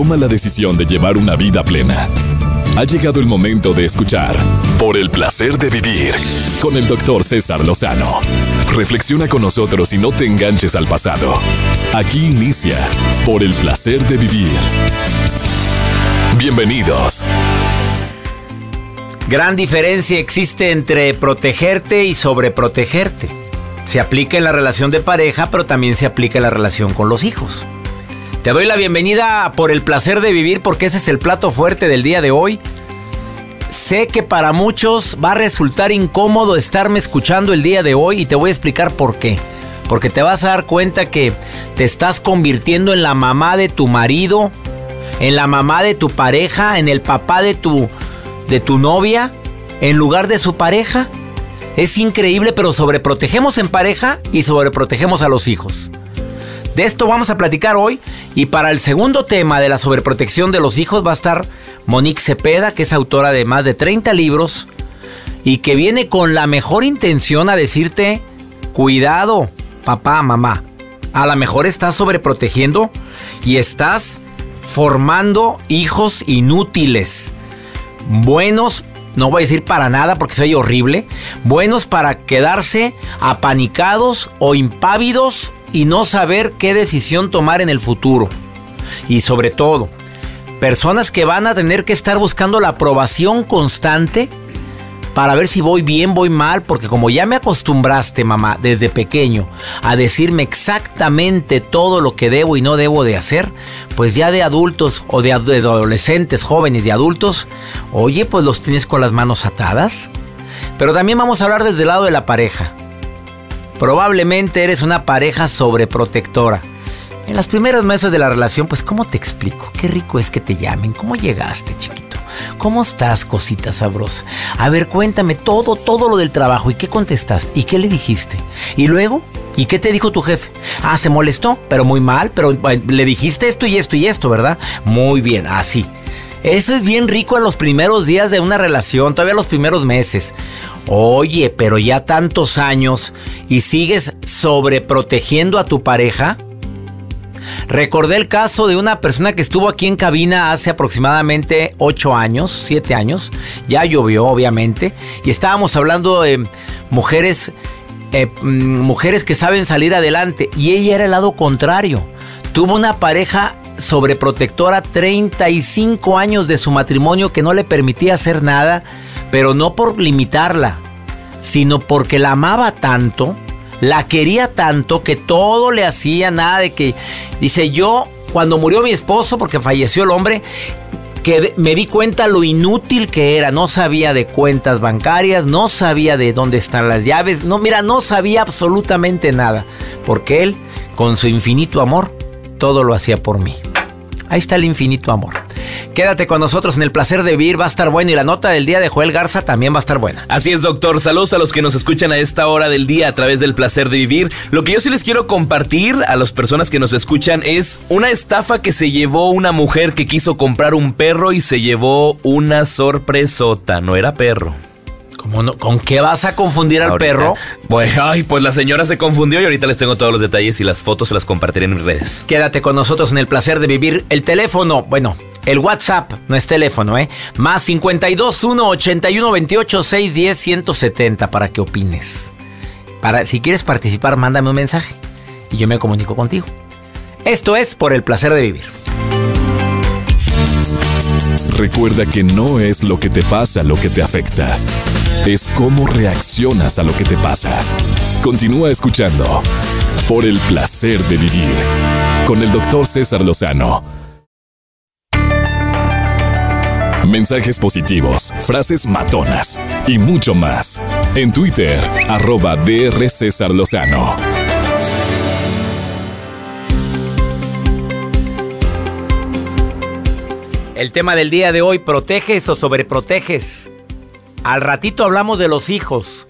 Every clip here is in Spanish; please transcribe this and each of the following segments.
toma la decisión de llevar una vida plena. Ha llegado el momento de escuchar Por el placer de vivir con el doctor César Lozano. Reflexiona con nosotros y no te enganches al pasado. Aquí inicia Por el placer de vivir. Bienvenidos. Gran diferencia existe entre protegerte y sobreprotegerte. Se aplica en la relación de pareja, pero también se aplica en la relación con los hijos. Te doy la bienvenida por el placer de vivir porque ese es el plato fuerte del día de hoy. Sé que para muchos va a resultar incómodo estarme escuchando el día de hoy y te voy a explicar por qué. Porque te vas a dar cuenta que te estás convirtiendo en la mamá de tu marido, en la mamá de tu pareja, en el papá de tu de tu novia en lugar de su pareja. Es increíble, pero sobreprotegemos en pareja y sobreprotegemos a los hijos. De esto vamos a platicar hoy y para el segundo tema de la sobreprotección de los hijos va a estar Monique Cepeda, que es autora de más de 30 libros y que viene con la mejor intención a decirte, cuidado, papá, mamá. A lo mejor estás sobreprotegiendo y estás formando hijos inútiles. Buenos, no voy a decir para nada porque soy horrible, buenos para quedarse apanicados o impávidos y no saber qué decisión tomar en el futuro. Y sobre todo, personas que van a tener que estar buscando la aprobación constante para ver si voy bien, voy mal, porque como ya me acostumbraste, mamá, desde pequeño, a decirme exactamente todo lo que debo y no debo de hacer, pues ya de adultos o de, adolescentes, jóvenes y adultos, oye, pues los tienes con las manos atadas. Pero también vamos a hablar desde el lado de la pareja. Probablemente eres una pareja sobreprotectora. En las primeras meses de la relación, pues ¿cómo te explico? Qué rico es que te llamen. ¿Cómo llegaste, chiquito? ¿Cómo estás, cosita sabrosa? A ver, cuéntame todo, todo lo del trabajo. ¿Y qué contestaste? ¿Y qué le dijiste? ¿Y luego? ¿Y qué te dijo tu jefe? Ah, se molestó, pero muy mal, pero le dijiste esto y esto y esto, ¿verdad? Muy bien, así. Eso es bien rico en los primeros días de una relación, todavía los primeros meses. Oye, pero ya tantos años y sigues sobreprotegiendo a tu pareja. Recordé el caso de una persona que estuvo aquí en cabina hace aproximadamente 8 años, 7 años. Ya llovió, obviamente. Y estábamos hablando de mujeres, eh, mm, mujeres que saben salir adelante. Y ella era el lado contrario. Tuvo una pareja sobreprotectora 35 años de su matrimonio que no le permitía hacer nada, pero no por limitarla, sino porque la amaba tanto, la quería tanto que todo le hacía nada de que dice yo cuando murió mi esposo porque falleció el hombre que me di cuenta lo inútil que era, no sabía de cuentas bancarias, no sabía de dónde están las llaves, no mira, no sabía absolutamente nada, porque él con su infinito amor todo lo hacía por mí. Ahí está el infinito amor. Quédate con nosotros en el placer de vivir, va a estar bueno y la nota del día de Joel Garza también va a estar buena. Así es, doctor. Saludos a los que nos escuchan a esta hora del día a través del placer de vivir. Lo que yo sí les quiero compartir a las personas que nos escuchan es una estafa que se llevó una mujer que quiso comprar un perro y se llevó una sorpresota. No era perro. ¿Con qué vas a confundir al perro? Pues, ay, pues la señora se confundió y ahorita les tengo todos los detalles y las fotos se las compartiré en mis redes. Quédate con nosotros en el placer de vivir. El teléfono, bueno, el WhatsApp, no es teléfono, ¿eh? Más 52 1 81 28 610 170 para que opines. Para, si quieres participar, mándame un mensaje y yo me comunico contigo. Esto es por el placer de vivir. Recuerda que no es lo que te pasa lo que te afecta es cómo reaccionas a lo que te pasa. Continúa escuchando por el placer de vivir con el doctor César Lozano. Mensajes positivos, frases matonas y mucho más. En Twitter, arroba DR César Lozano. El tema del día de hoy, ¿proteges o sobreproteges? Al ratito hablamos de los hijos.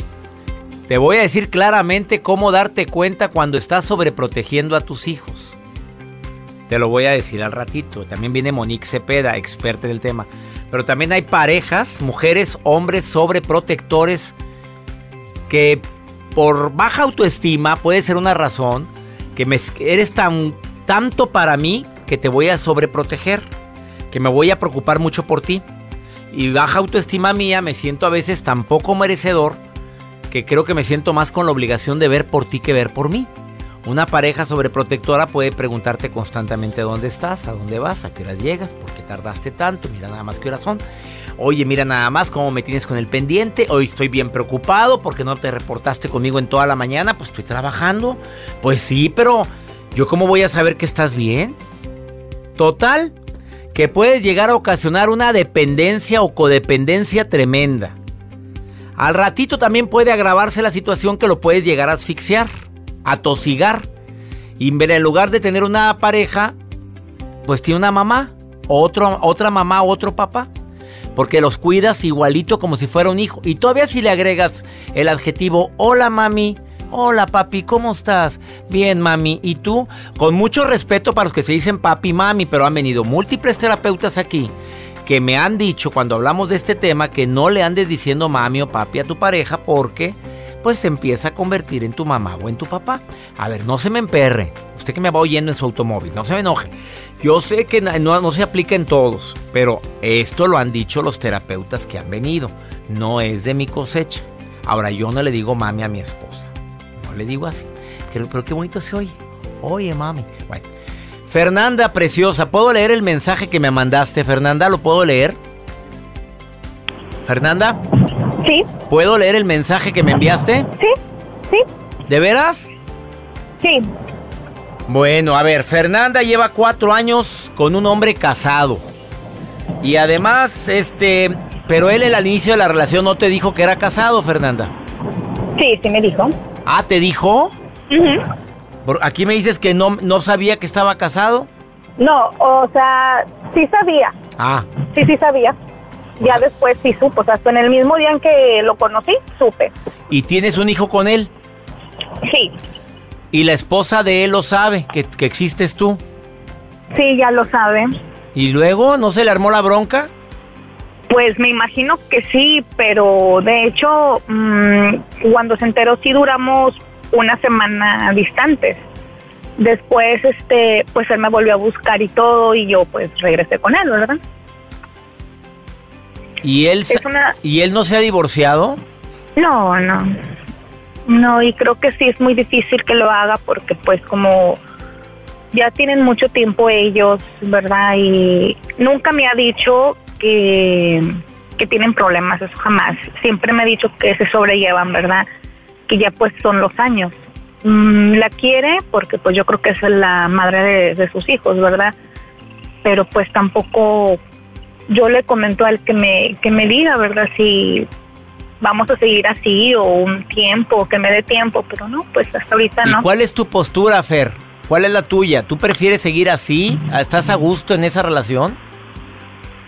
Te voy a decir claramente cómo darte cuenta cuando estás sobreprotegiendo a tus hijos. Te lo voy a decir al ratito. También viene Monique Cepeda, experta en el tema. Pero también hay parejas, mujeres, hombres sobreprotectores que por baja autoestima puede ser una razón que eres tan tanto para mí que te voy a sobreproteger. que me voy a preocupar mucho por ti. Y baja autoestima mía, me siento a veces tan poco merecedor que creo que me siento más con la obligación de ver por ti que ver por mí. Una pareja sobreprotectora puede preguntarte constantemente dónde estás, a dónde vas, a qué horas llegas, por qué tardaste tanto, mira nada más qué horas son. Oye, mira nada más cómo me tienes con el pendiente. Hoy estoy bien preocupado porque no te reportaste conmigo en toda la mañana. Pues estoy trabajando. Pues sí, pero ¿yo cómo voy a saber que estás bien? Total, que puedes llegar a ocasionar una dependencia o codependencia tremenda. Al ratito también puede agravarse la situación que lo puedes llegar a asfixiar, a tosigar. Y en lugar de tener una pareja, pues tiene una mamá, otro, otra mamá, otro papá porque los cuidas igualito como si fuera un hijo. Y todavía si le agregas el adjetivo, hola mami, hola papi, ¿cómo estás? Bien mami, ¿y tú? Con mucho respeto para los que se dicen papi, mami, pero han venido múltiples terapeutas aquí que me han dicho cuando hablamos de este tema que no le andes diciendo mami o papi a tu pareja porque pues se empieza a convertir en tu mamá o en tu papá. A ver, no se me emperre. Usted que me va oyendo en su automóvil, no se me enoje. Yo sé que no, se aplica en todos, pero esto lo han dicho los terapeutas que han venido. No es de mi cosecha. Ahora, yo no le digo mami a mi esposa. No le digo así. Pero, pero qué bonito se oye. Oye, mami. Bueno. Fernanda, preciosa, ¿puedo leer el mensaje que me mandaste, Fernanda? ¿Lo puedo leer? Fernanda. Sí. ¿Puedo leer el mensaje que me enviaste? Sí, sí. ¿De veras? Sí. Bueno, a ver, Fernanda lleva cuatro años con un hombre casado. Y además, este, pero él al inicio de la relación no te dijo que era casado, Fernanda. Sí, sí me dijo. Ah, ¿te dijo? Aquí me dices que no, no sabía que estaba casado. No, o sea, sí sabía. Ah. Sí, sí sabía. Ya después sí supo, o sea, hasta en el mismo día en que lo conocí, supe. ¿Y tienes un hijo con él? Sí. ¿Y la esposa de él lo sabe, que, existes tú? Sí, ya lo sabe. ¿Y luego no se le armó la bronca? Pues me imagino que sí, pero de hecho, mm, cuando se enteró sí duramos una semana distantes. Después, este, pues él me volvió a buscar y todo, y yo pues regresé con él, ¿verdad? ¿Y él, ¿Y él no se ha divorciado? No, no. No, y creo que sí es muy difícil que lo haga porque pues como ya tienen mucho tiempo ellos, ¿verdad? Y nunca me ha dicho que, que tienen problemas, eso jamás. Siempre me ha dicho que se sobrellevan, ¿verdad? Que ya pues son los años. Mm, la quiere porque pues yo creo que es la madre de, de sus hijos, ¿verdad? Pero pues tampoco yo le comento a él que me, que me diga, ¿verdad? Si vamos a seguir así o un tiempo, que me dé tiempo, pero no, pues hasta ahorita no. ¿Y cuál es tu postura, Fer? ¿Cuál es la tuya? ¿Tú prefieres seguir así? ¿Estás a gusto en esa relación?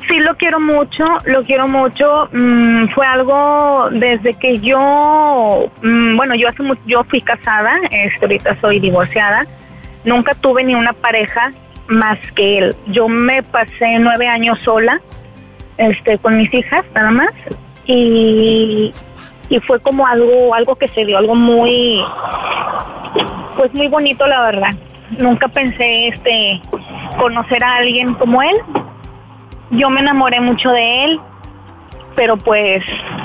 Sí, lo quiero mucho, lo quiero mucho. Mm, fue algo desde que yo, mm, bueno, yo hace yo fui casada, este, ahorita soy divorciada. Nunca tuve ni una pareja más que él. Yo me pasé nueve años sola, este, con mis hijas nada más, y, y fue como algo, algo que se dio, algo muy, pues muy bonito la verdad. Nunca pensé, este, conocer a alguien como él. Yo me enamoré mucho de él, pero pues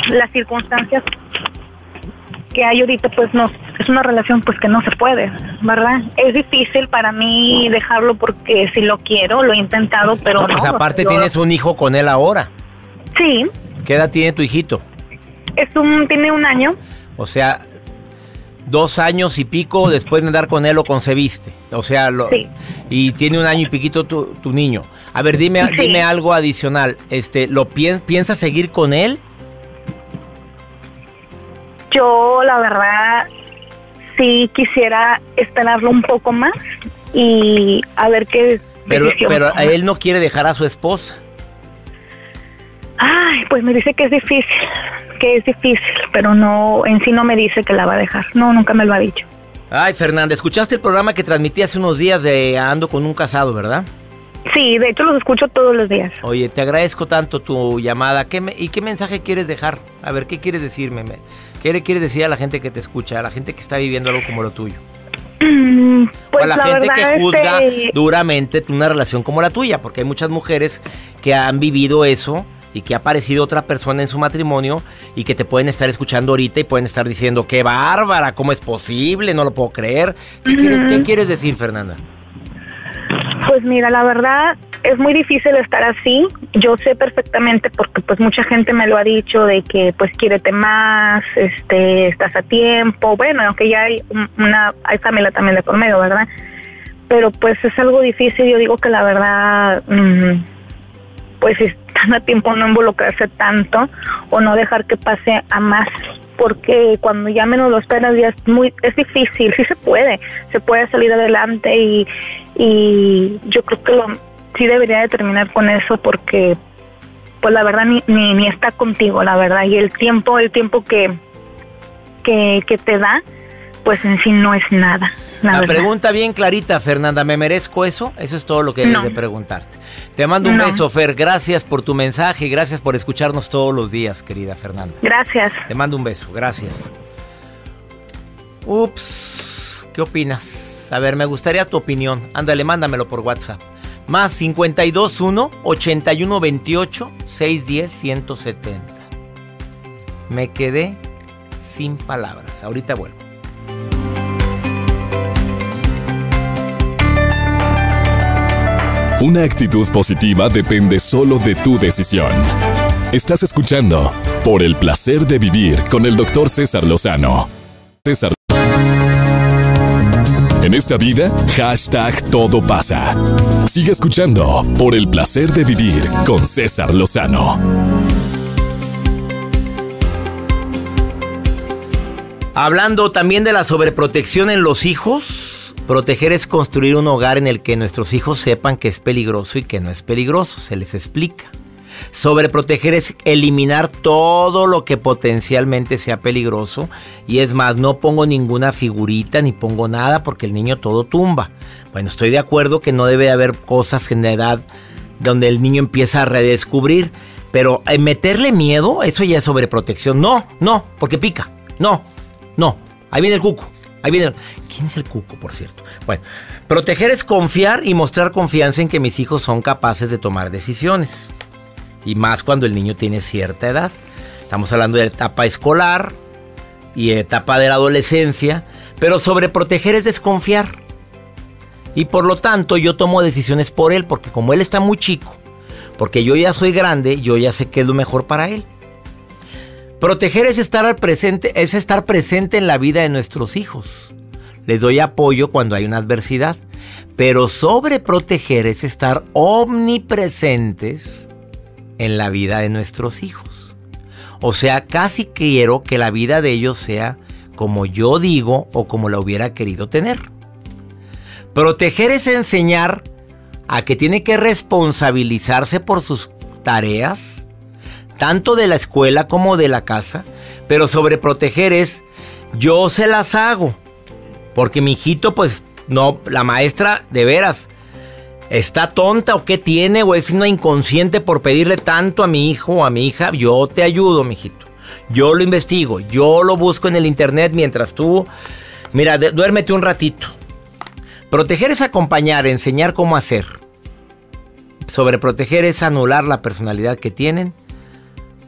las circunstancias que hay ahorita pues no es una relación pues que no se puede, ¿verdad? Es difícil para mí dejarlo porque si lo quiero, lo he intentado, pero no. Pues aparte tienes un hijo con él ahora. Sí. ¿Qué edad tiene tu hijito? Es un tiene un año. O sea, dos años y pico después de andar con él lo concebiste. O sea, lo, sí. y tiene un año y piquito tu, tu niño. A ver, dime, dime algo adicional. Este, ¿lo piensas seguir con él? Yo, la verdad, sí quisiera esperarlo un poco más y a ver qué. Pero, pero él no quiere dejar a su esposa. Ay, pues me dice que es difícil, que es difícil, pero no, en sí no me dice que la va a dejar. No, nunca me lo ha dicho. Ay, Fernanda, escuchaste el programa que transmití hace unos días de Ando con un casado, ¿verdad? Sí, de hecho los escucho todos los días. Oye, te agradezco tanto tu llamada. ¿Qué ¿Y qué mensaje quieres dejar? A ver, ¿qué quieres decirme? ¿Qué le quieres decir a la gente que te escucha, a la gente que está viviendo algo como lo tuyo? Pues o a la, gente que juzga duramente una relación como la tuya, porque hay muchas mujeres que han vivido eso y que ha aparecido otra persona en su matrimonio y que te pueden estar escuchando ahorita y pueden estar diciendo, qué bárbara, ¿cómo es posible? No lo puedo creer. ¿Qué, quieres, ¿qué quieres decir, Fernanda? Pues mira, la verdad es muy difícil estar así. Yo sé perfectamente porque pues mucha gente me lo ha dicho de que pues quiérete más, este, estás a tiempo. Bueno, aunque ya hay una hay familia también de por medio, ¿verdad? Pero pues es algo difícil. Yo digo que la verdad mm, pues están a tiempo no involucrarse tanto o no dejar que pase a más porque cuando ya menos lo esperas ya es muy es difícil, sí se puede, se puede salir adelante y, y yo creo que lo, sí debería de terminar con eso porque pues la verdad ni, ni, ni está contigo, la verdad, y el tiempo, el tiempo que, que, que te da, pues en sí no es nada. La, pregunta bien clarita, Fernanda, ¿me merezco eso? Eso es todo lo que debes de preguntarte. Te mando un beso, Fer. Gracias por tu mensaje y gracias por escucharnos todos los días, querida Fernanda. Gracias. Te mando un beso, gracias. Ups, ¿qué opinas? A ver, me gustaría tu opinión. Ándale, mándamelo por WhatsApp. Más 521 8128 610 170. Me quedé sin palabras. Ahorita vuelvo. Una actitud positiva depende solo de tu decisión. Estás escuchando Por el placer de vivir con el doctor César Lozano. César. En esta vida, hashtag todo pasa. Sigue escuchando Por el placer de vivir con César Lozano. Hablando también de la sobreprotección en los hijos, Proteger es construir un hogar en el que nuestros hijos sepan que es peligroso y que no es peligroso, se les explica. Sobreproteger es eliminar todo lo que potencialmente sea peligroso y es más, no pongo ninguna figurita ni pongo nada porque el niño todo tumba. Bueno, estoy de acuerdo que no debe haber cosas en la edad donde el niño empieza a redescubrir, pero eh, meterle miedo, eso ya es sobreprotección. No, no, porque pica. No, no. Ahí viene el cuco. Ahí viene. ¿Quién es el cuco, por cierto? Bueno, proteger es confiar y mostrar confianza en que mis hijos son capaces de tomar decisiones. Y más cuando el niño tiene cierta edad. Estamos hablando de etapa escolar y etapa de la adolescencia. Pero sobreproteger es desconfiar. Y por lo tanto yo tomo decisiones por él, porque como él está muy chico, porque yo ya soy grande, yo ya sé qué es lo mejor para él. Proteger es estar presente, es estar presente en la vida de nuestros hijos. Les doy apoyo cuando hay una adversidad. Pero sobreproteger es estar omnipresentes en la vida de nuestros hijos. O sea, casi quiero que la vida de ellos sea como yo digo o como la hubiera querido tener. Proteger es enseñar a que tiene que responsabilizarse por sus tareas, tanto de la escuela como de la casa, pero sobreproteger es yo se las hago. Porque mi hijito, pues, no, la maestra, de veras, ¿está tonta o qué tiene? ¿O es una inconsciente por pedirle tanto a mi hijo o a mi hija? Yo te ayudo, mijito. Yo lo investigo, yo lo busco en el internet mientras tú. Mira, duérmete un ratito. Proteger es acompañar, enseñar cómo hacer. Sobreproteger es anular la personalidad que tienen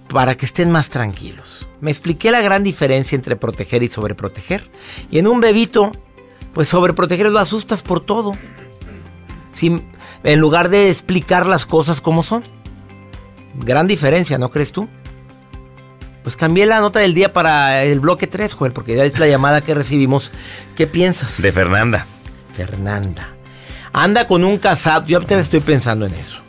para que estén más tranquilos. Me expliqué la gran diferencia entre proteger y sobreproteger. Y en un bebito, pues sobreproteger lo asustas por todo. Sin, en lugar de explicar las cosas como son. Gran diferencia, ¿no crees tú? Pues cambié la nota del día para el bloque 3, Joel, porque ya es la llamada que recibimos. ¿Qué piensas? De Fernanda. Fernanda. Anda con un casado. Yo te estoy pensando en eso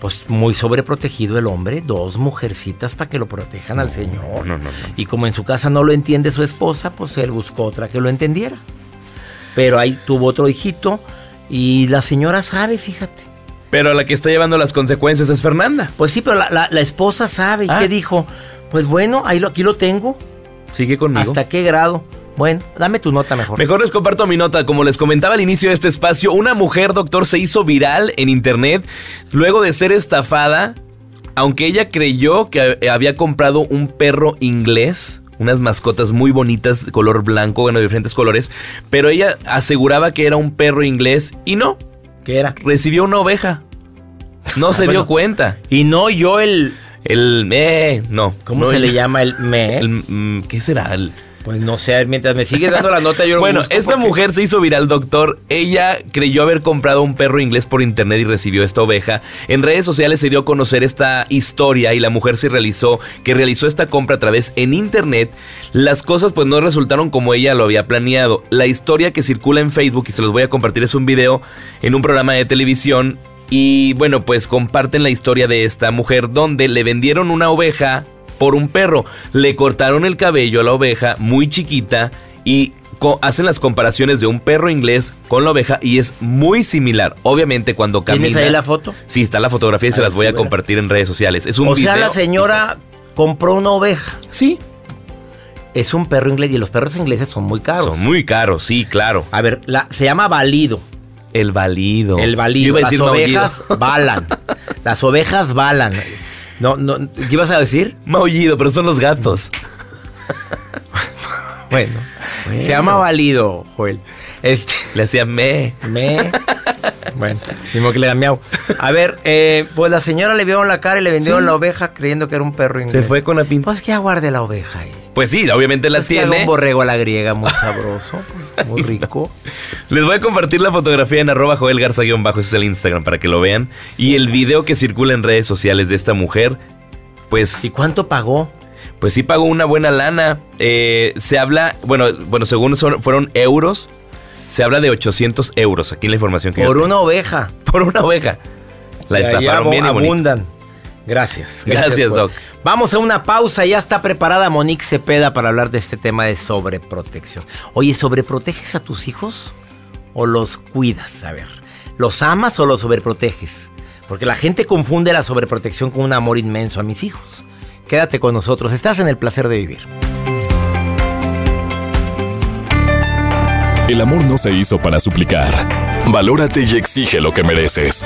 pues muy sobreprotegido el hombre, dos mujercitas para que lo protejan al Señor. No, no, no. Y como en su casa no lo entiende su esposa, pues él buscó otra que lo entendiera. Pero ahí tuvo otro hijito y la señora sabe, fíjate. Pero la que está llevando las consecuencias es Fernanda. Pues sí, pero la, esposa sabe. ¿Y qué ah. dijo? Pues bueno, ahí lo, aquí lo tengo. Sigue conmigo. ¿Hasta qué grado? Bueno, dame tu nota mejor. Mejor les comparto mi nota. Como les comentaba al inicio de este espacio, una mujer, doctor, se hizo viral en internet luego de ser estafada, aunque ella creyó que había comprado un perro inglés unas mascotas muy bonitas de color blanco, bueno, de diferentes colores, pero ella aseguraba que era un perro inglés y no. ¿Qué era? Recibió una oveja. No se dio cuenta. Y no yo el... El me, no. ¿Cómo no se el- le llama el me? el, ¿Qué será? El- Pues no sé, mientras me sigues dando la nota yo lo Bueno, busco esa porque- mujer se hizo viral, doctor. Ella creyó haber comprado un perro inglés por internet y recibió esta oveja. En redes sociales se dio a conocer esta historia y la mujer se realizó, que realizó esta compra a través en internet. Las cosas pues no resultaron como ella lo había planeado. La historia que circula en Facebook y se los voy a compartir es un video en un programa de televisión. Y bueno, pues comparten la historia de esta mujer donde le vendieron una oveja por un perro. Le cortaron el cabello a la oveja muy chiquita y co- hacen las comparaciones de un perro inglés con la oveja y es muy similar. Obviamente cuando camina... ¿Tienes ahí la foto? Sí, está la fotografía y se A las voy si a verá. compartir en redes sociales. Es un O sea, la señora compró una oveja. Sí, Es un perro inglés y los perros ingleses son muy caros. son muy caros, sí, claro. A ver, la, se llama balido. El balido. El a Las ovejas balan. Las ovejas balan. No, no, ¿qué ibas a decir? Maullido, pero son los gatos. Bueno, se llama balido, Joel. Este, Le hacían me. me. Bueno, mismo que le da miau. A ver, eh, pues la señora le vieron la cara y le vendieron Sí. la oveja creyendo que era un perro inglés. Se fue con la pinta. Pues que aguarde la oveja ahí. Pues sí, obviamente la Pues que haga tiene. un borrego a la griega muy sabroso, pues, muy rico. Les voy a compartir la fotografía en arroba Joel Garza guion bajo, ese es el Instagram para que lo vean. Y el video que circula en redes sociales de esta mujer, pues, ¿Y cuánto pagó? pues sí pagó una buena lana. Eh, se habla, bueno, bueno, según son- fueron euros, se habla de 800 euros. Aquí la información que Por una oveja. por una oveja. La Y estafaron bien y Gracias. Gracias. Doc. Vamos a una pausa. Ya está preparada Monique Cepeda para hablar de este tema de sobreprotección. Oye, ¿sobreproteges a tus hijos o los cuidas? A ver, ¿los amas o los sobreproteges? Porque la gente confunde la sobreprotección con un amor inmenso a mis hijos. Quédate con nosotros. Estás en el placer de vivir. El amor no se hizo para suplicar. Valórate y exige lo que mereces.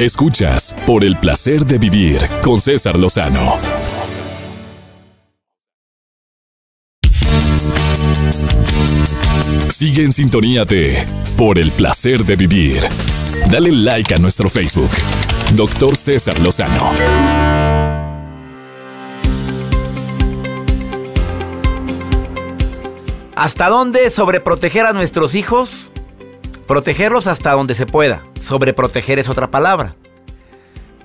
Escuchas por el placer de vivir con César Lozano. Sigue en sintonía de Por el placer de vivir. Dale like a nuestro Facebook. Doctor César Lozano. ¿Hasta dónde sobreproteger a nuestros hijos? Protegerlos hasta donde se pueda. Sobreproteger es otra palabra.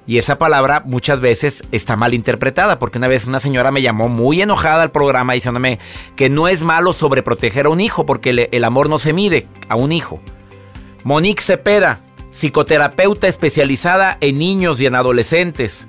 Y esa palabra muchas veces está mal interpretada, porque una vez una señora me llamó muy enojada al programa diciéndome que no es malo sobreproteger a un hijo, porque el, el amor no se mide a un hijo. Monique Cepeda, psicoterapeuta especializada en niños y en adolescentes.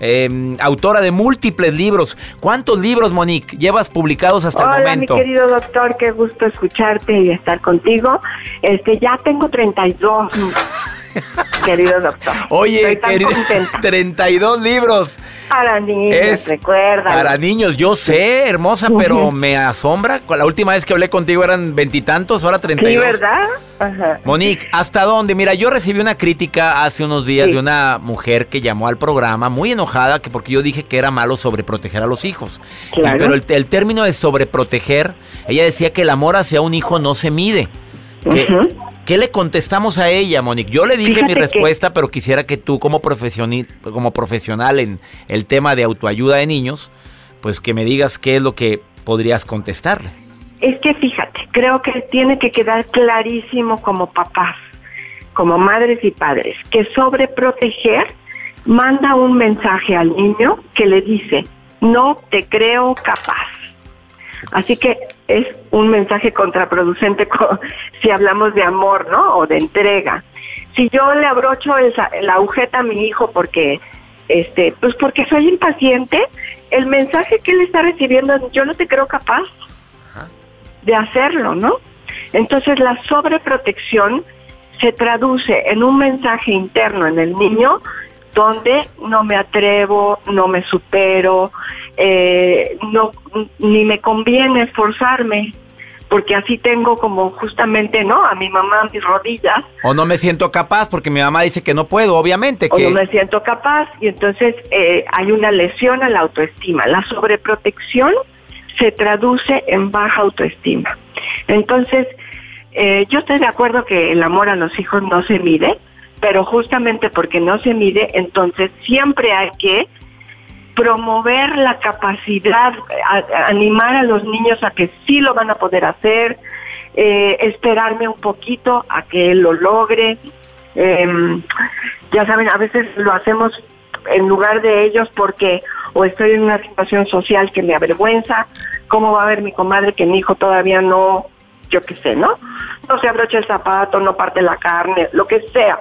Eh, autora de múltiples libros. ¿Cuántos libros, Monique, llevas publicados hasta el Hola, momento? mi querido doctor, qué gusto escucharte y estar contigo. Este, ya tengo 32, querido doctor. Oye, Estoy tan querido, contenta. 32 libros. Para niños, Es recuerda. Para niños, yo sé, hermosa, pero me asombra. La última vez que hablé contigo eran veintitantos, ahora 32. Sí, ¿verdad? Ajá. Monique, ¿hasta dónde? Mira, yo recibí una crítica hace unos días Sí. de una mujer que llamó al programa muy enojada que porque yo dije que era malo sobreproteger a los hijos. Y- Claro. pero el, el término de sobreproteger, ella decía que el amor hacia un hijo no se mide. ¿Qué, Ujú. Qué le contestamos a ella, Monique? Yo le dije Fíjate mi que- respuesta, pero quisiera que tú como, como profesional en el tema de autoayuda de niños, pues que me digas qué es lo que podrías contestarle. Es que fíjate, creo que tiene que quedar clarísimo como papás, como madres y padres, que sobreproteger manda un mensaje al niño que le dice, no te creo capaz. Así que es un mensaje contraproducente co- si hablamos de amor, ¿no? O de entrega. Si yo le abrocho el la agujeta a mi hijo porque, este, pues porque soy impaciente, el mensaje que él está recibiendo es, yo no te creo capaz de hacerlo, ¿no? Entonces la sobreprotección se traduce en un mensaje interno en el niño donde no me atrevo, no me supero, eh, no ni me conviene esforzarme, porque así tengo como justamente, ¿no? A mi mamá a mis rodillas, O no me siento capaz porque mi mamá dice que no puedo, obviamente. o Que... no me siento capaz, y entonces eh, hay una lesión a la autoestima. La sobreprotección se traduce en baja autoestima. Entonces, eh, yo estoy de acuerdo que el amor a los hijos no se mide, pero justamente porque no se mide, entonces siempre hay que promover la capacidad, animar a los niños a que sí lo van a poder hacer, eh, esperarme un poquito a que él lo logre. Em, ya saben, a veces lo hacemos en lugar de ellos porque o estoy en una situación social que me avergüenza, ¿cómo va a ver mi comadre que mi hijo todavía no, yo qué sé, ¿no? No se abrocha el zapato, no parte la carne, lo que sea.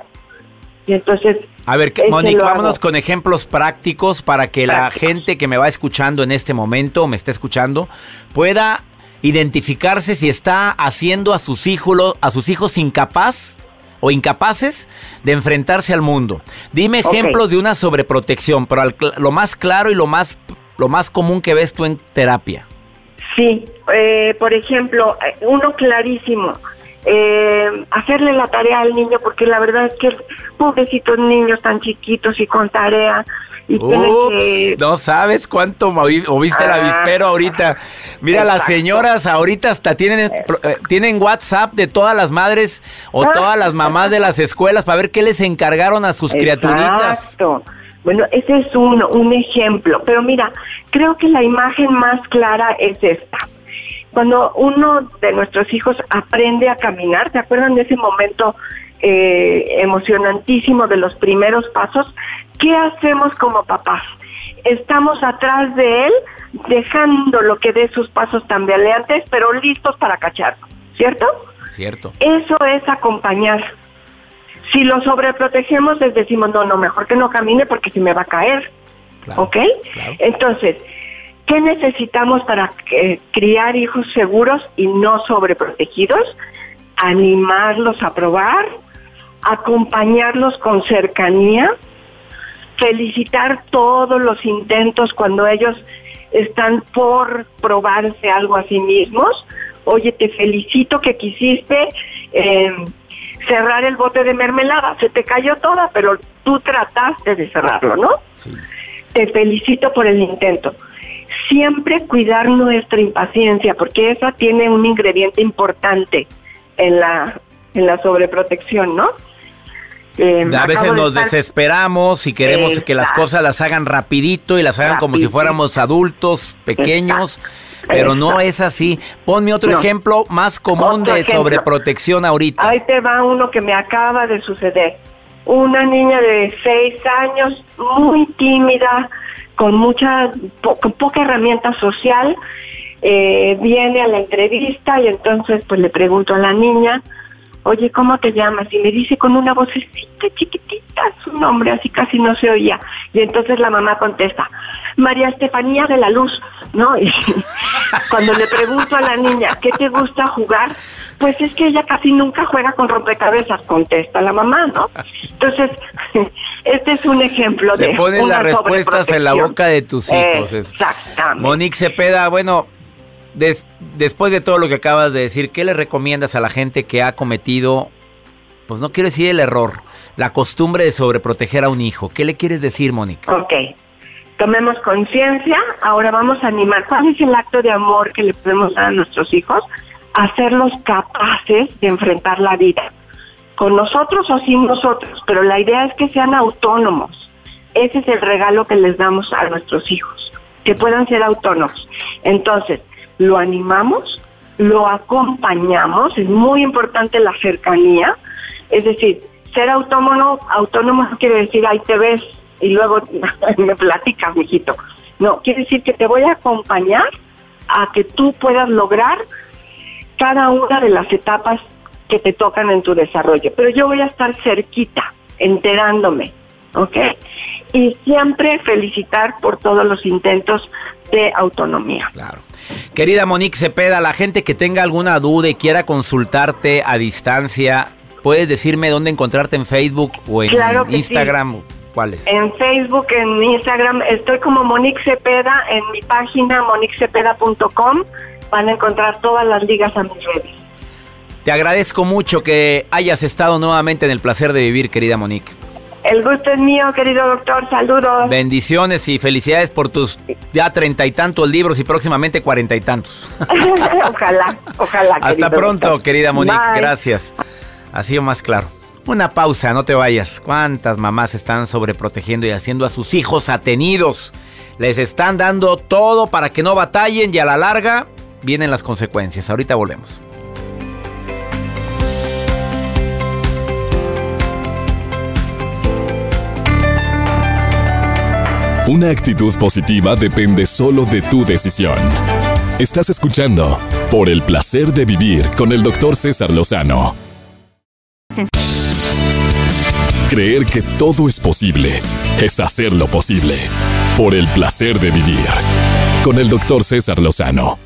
Y entonces... A ver, Mónica, vámonos con ejemplos prácticos para que la gente que me va escuchando en este momento, me está escuchando, pueda identificarse si está haciendo a sus hijos, a sus hijos incapaz o incapaces de enfrentarse al mundo. Dime ejemplos de una sobreprotección, pero lo más claro y lo más, lo más común que ves tú en terapia. Sí, eh, por ejemplo, eh, uno clarísimo, eh, hacerle la tarea al niño, porque la verdad es que pobrecitos niños tan chiquitos y con tarea, no sabes cuánto moviste el avispero ahorita. Mira, las señoras ahorita hasta tienen, eh, tienen WhatsApp de todas las madres o ah. todas las mamás de las escuelas para ver qué les encargaron a sus criaturitas. Exacto. Bueno, ese es uno, un ejemplo. Pero mira, creo que la imagen más clara es esta. Cuando uno de nuestros hijos aprende a caminar, ¿te acuerdan de ese momento eh, emocionantísimo de los primeros pasos? ¿Qué hacemos como papás? Estamos atrás de él, dejando lo que dé sus pasos tambaleantes, pero listos para cacharlo, ¿cierto? Cierto. Eso es acompañar. Si lo sobreprotegemos, les decimos, no, no, mejor que no camine porque se me va a caer. ¿Ok? Entonces, ¿qué necesitamos para eh, criar hijos seguros y no sobreprotegidos? Animarlos a probar, acompañarlos con cercanía, felicitar todos los intentos cuando ellos están por probarse algo a sí mismos. Oye, te felicito que quisiste em, cerrar el bote de mermelada. Se te cayó toda, pero tú trataste de cerrarlo, ¿no? Sí. Te felicito por el intento. Siempre cuidar nuestra impaciencia, porque esa tiene un ingrediente importante en la, en la sobreprotección, ¿no? Eh, a veces nos desesperamos y queremos que las cosas las hagan rapidito y las hagan como si fuéramos adultos pequeños, pero no es así. Ponme otro ejemplo más común de sobreprotección ahorita. Ahí te va uno que me acaba de suceder. Una niña de seis años, muy tímida, con mucha, con poca herramienta social, eh, viene a la entrevista y entonces pues le pregunto a la niña, oye, ¿cómo te llamas? Y me dice con una vocecita chiquitita su nombre, así casi no se oía. Y entonces la mamá contesta, María Estefanía de la Luz, ¿no? Y cuando le pregunto a la niña, ¿qué te gusta jugar? Pues es que ella casi nunca juega con rompecabezas, contesta la mamá, ¿no? Entonces, este es un ejemplo de... Le pones las respuestas en la boca de tus hijos. Exactamente. Monique Cepeda, bueno, después de todo lo que acabas de decir, ¿qué le recomiendas a la gente que ha cometido, pues no quiero decir el error, la costumbre de sobreproteger a un hijo? ¿Qué le quieres decir, Mónica? Ok, tomemos conciencia, ahora vamos a animar. ¿Cuál es el acto de amor que le podemos dar a nuestros hijos? Hacerlos capaces de enfrentar la vida, con nosotros o sin nosotros, pero la idea es que sean autónomos. Ese es el regalo que les damos a nuestros hijos, que puedan ser autónomos. Entonces, lo animamos, lo acompañamos, es muy importante la cercanía, es decir, ser autónomo, autónomo no quiere decir ahí te ves y luego me platicas, mijito. No, quiere decir que te voy a acompañar a que tú puedas lograr cada una de las etapas que te tocan en tu desarrollo. Pero yo voy a estar cerquita, enterándome, ¿ok? Y siempre felicitar por todos los intentos de autonomía. Claro. Querida Monique Cepeda, la gente que tenga alguna duda y quiera consultarte a distancia, ¿puedes decirme dónde encontrarte en Facebook o en Instagram? ¿Cuáles? En Facebook, en Instagram, estoy como Monique Cepeda, en mi página moniquecepeda.com van a encontrar todas las ligas a mis redes. Te agradezco mucho que hayas estado nuevamente en el placer de vivir, querida Monique. El gusto es mío, querido doctor. Saludos. Bendiciones y felicidades por tus ya treinta y tantos libros y próximamente cuarenta y tantos. ojalá, ojalá. Hasta pronto, querida Monique. Gracias. Ha sido más claro. Una pausa, no te vayas. ¿Cuántas mamás están sobreprotegiendo y haciendo a sus hijos atenidos? Les están dando todo para que no batallen y a la larga vienen las consecuencias. Ahorita volvemos. Una actitud positiva depende solo de tu decisión. Estás escuchando Por el placer de vivir con el doctor César Lozano. Creer que todo es posible es hacerlo posible. Por el placer de vivir con el doctor César Lozano.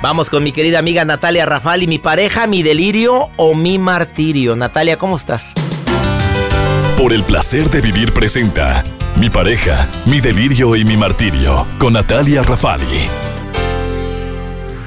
Vamos con mi querida amiga Natalia Rafal y mi pareja, mi delirio o mi martirio. Natalia, ¿cómo estás? Por el placer de vivir presenta mi pareja, mi delirio y mi martirio, con Natalia Rafali.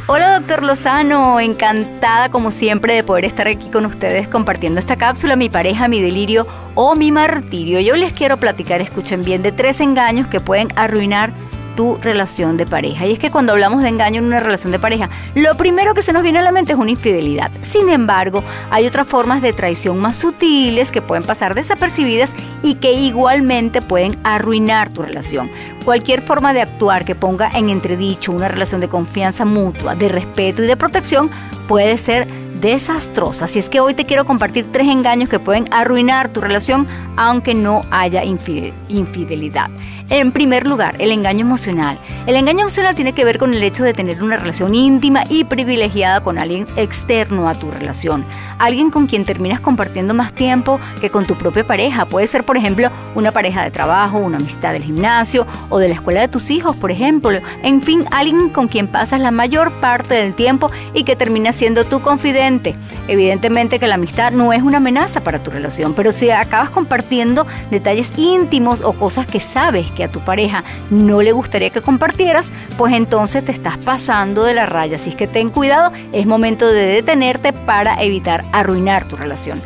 Hola doctor Lozano, encantada como siempre de poder estar aquí con ustedes compartiendo esta cápsula, mi pareja, mi delirio o mi martirio. Yo les quiero platicar, escuchen bien, de tres engaños que pueden arruinar tu relación de pareja. Y es que cuando hablamos de engaño en una relación de pareja, lo primero que se nos viene a la mente es una infidelidad. Sin embargo, hay otras formas de traición más sutiles que pueden pasar desapercibidas y que igualmente pueden arruinar tu relación. Cualquier forma de actuar que ponga en entredicho una relación de confianza mutua, de respeto y de protección puede ser desastrosa. Así es que hoy te quiero compartir tres engaños que pueden arruinar tu relación aunque no haya infidelidad. En primer lugar, el engaño emocional. El engaño emocional tiene que ver con el hecho de tener una relación íntima y privilegiada con alguien externo a tu relación. Alguien con quien terminas compartiendo más tiempo que con tu propia pareja. Puede ser, por ejemplo, una pareja de trabajo, una amistad del gimnasio o de la escuela de tus hijos, por ejemplo. En fin, alguien con quien pasas la mayor parte del tiempo y que termina siendo tu confidente. Evidentemente que la amistad no es una amenaza para tu relación, pero si acabas compartiendo detalles íntimos o cosas que sabes que a tu pareja no le gustaría que compartieras, pues entonces te estás pasando de la raya. Así es que ten cuidado, es momento de detenerte para evitar arruinar tu relación.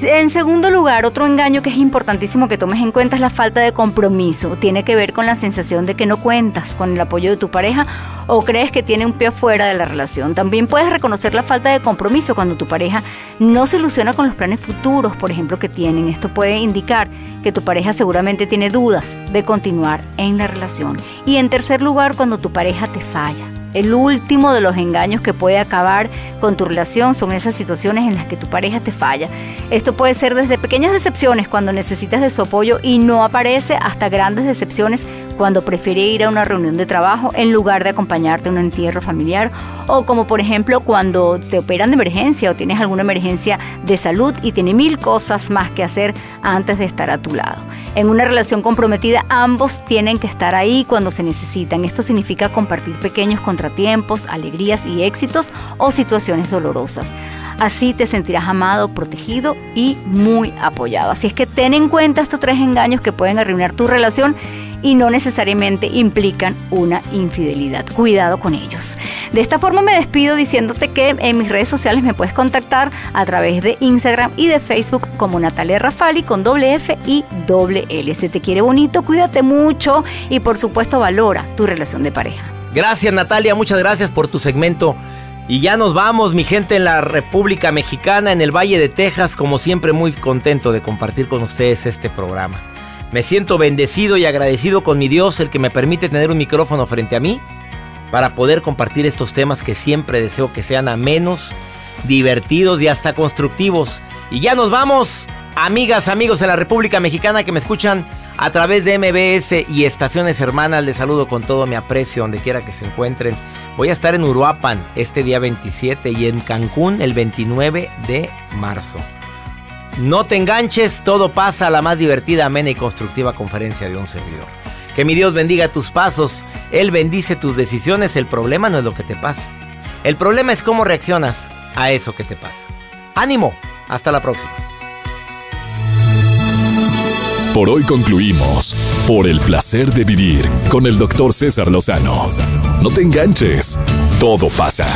En segundo lugar, otro engaño que es importantísimo que tomes en cuenta es la falta de compromiso. Tiene que ver con la sensación de que no cuentas con el apoyo de tu pareja o crees que tiene un pie afuera de la relación. También puedes reconocer la falta de compromiso cuando tu pareja no se ilusiona con los planes futuros, por ejemplo, que tienen. Esto puede indicar que tu pareja seguramente tiene dudas de continuar en la relación. Y en tercer lugar, cuando tu pareja te falla. El último de los engaños que puede acabar con tu relación son esas situaciones en las que tu pareja te falla. Esto puede ser desde pequeñas decepciones cuando necesitas de su apoyo y no aparece hasta grandes decepciones cuando prefiere ir a una reunión de trabajo en lugar de acompañarte a un entierro familiar o como por ejemplo cuando te operan de emergencia o tienes alguna emergencia de salud y tiene mil cosas más que hacer antes de estar a tu lado. En una relación comprometida ambos tienen que estar ahí cuando se necesitan. Esto significa compartir pequeños contratiempos, alegrías y éxitos o situaciones dolorosas. Así te sentirás amado, protegido y muy apoyado. Así es que ten en cuenta estos tres engaños que pueden arruinar tu relación y no necesariamente implican una infidelidad. Cuidado con ellos. De esta forma me despido diciéndote que en mis redes sociales me puedes contactar a través de Instagram y de Facebook como Natalia Rafali con doble F y doble L. Si te quiere bonito, cuídate mucho y por supuesto valora tu relación de pareja. Gracias Natalia, muchas gracias por tu segmento. Y ya nos vamos, mi gente en la República Mexicana, en el Valle de Texas, como siempre muy contento de compartir con ustedes este programa. Me siento bendecido y agradecido con mi Dios, el que me permite tener un micrófono frente a mí para poder compartir estos temas que siempre deseo que sean amenos, divertidos y hasta constructivos. Y ya nos vamos, amigas, amigos de la República Mexicana que me escuchan a través de MBS y estaciones hermanas. Les saludo con todo mi aprecio donde quiera que se encuentren. Voy a estar en Uruapan este día 27 y en Cancún el 29 de marzo. No te enganches, todo pasa a la más divertida, amena y constructiva conferencia de un servidor. Que mi Dios bendiga tus pasos, Él bendice tus decisiones, el problema no es lo que te pasa. El problema es cómo reaccionas a eso que te pasa. Ánimo, hasta la próxima. Por hoy concluimos, por el placer de vivir con el doctor César Lozano. No te enganches, todo pasa.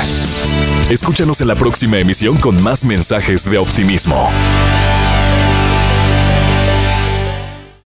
Escúchanos en la próxima emisión con más mensajes de optimismo.